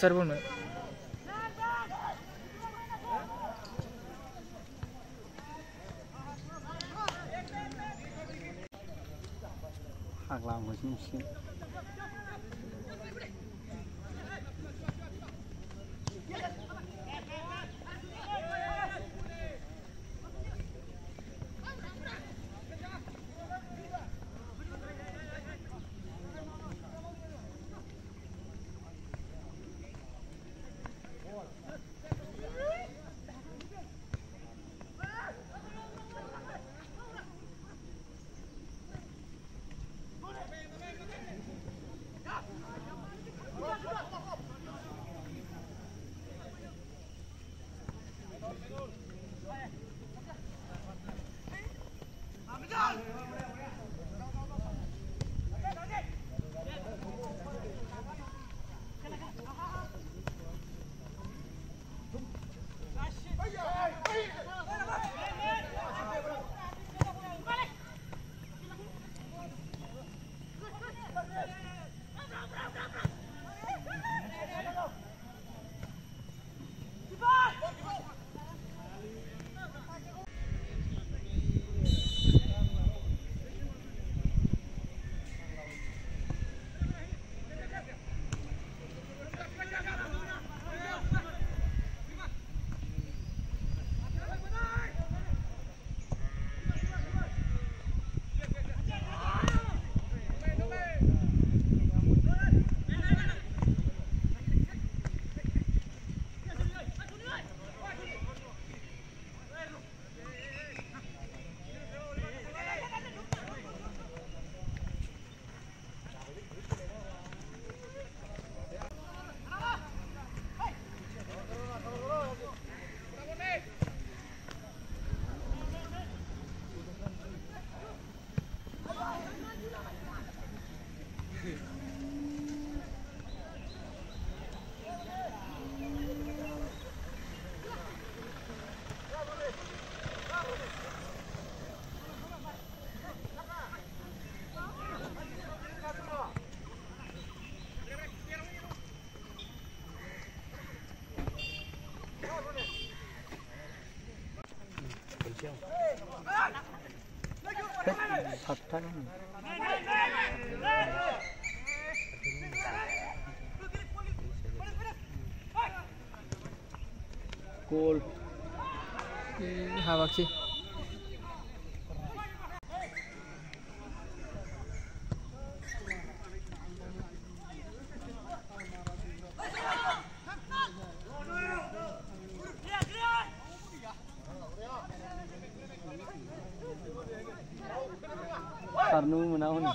अफसारबोमोन फाग्ला सत्तर हाँ Bakshi arnu mana hone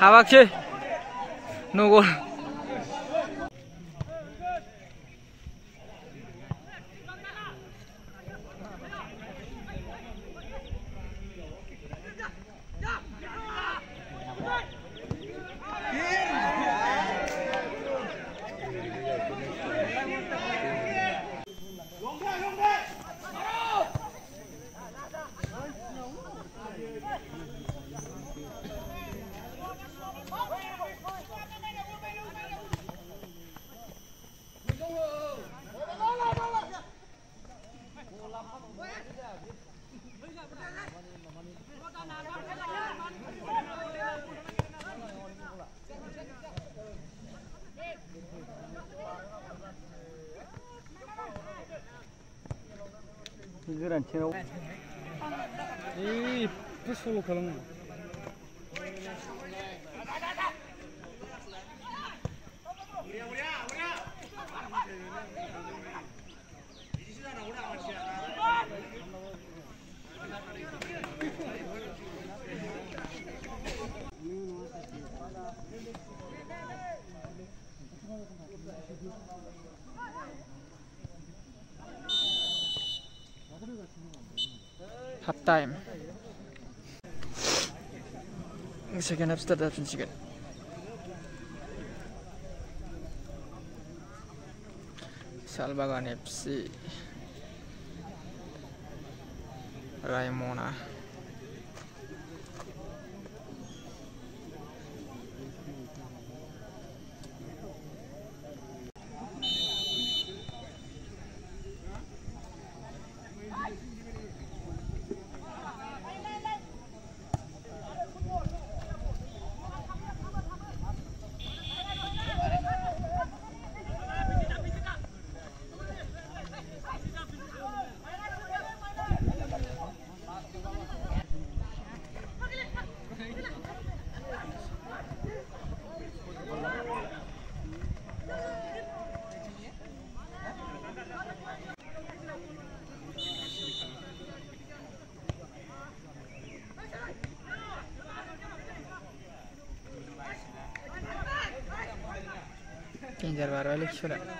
하박실 노골 哎，不舒服，可能。Hot time. Chicken upstairs, that's chicken. Salvagan FC. Raimona. minerva reeleccionada.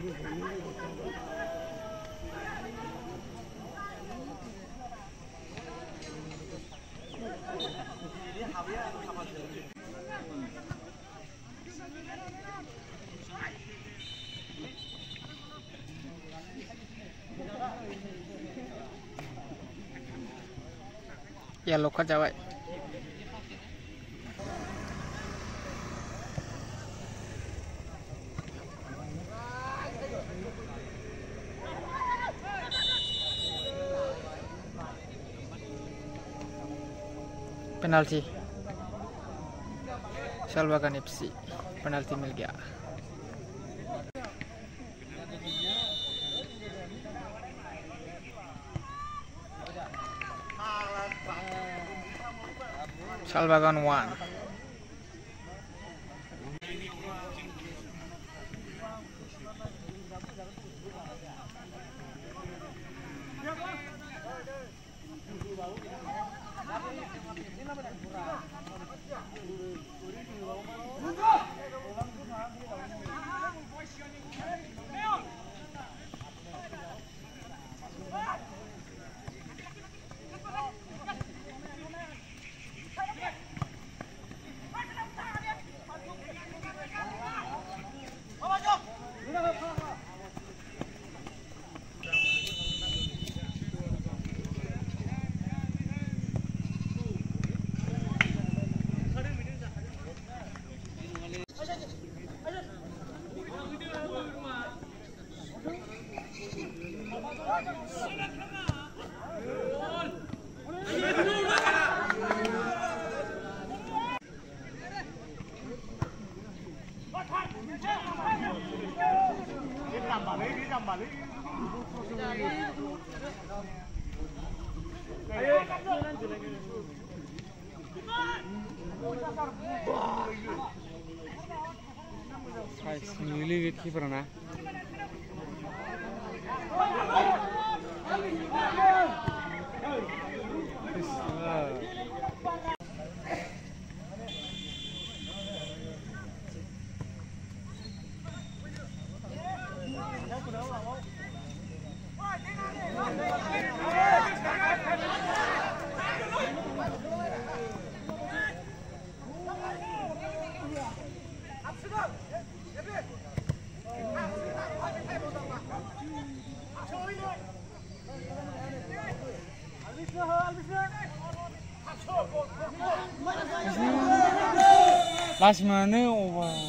Ya lo kau jawab. penalti. Salvagan FC penalti मिल गया salvagan 1 Guys, newly gatekeeper, na. last minute over.